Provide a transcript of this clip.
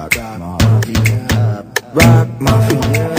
I got my feet up, rock my feet up.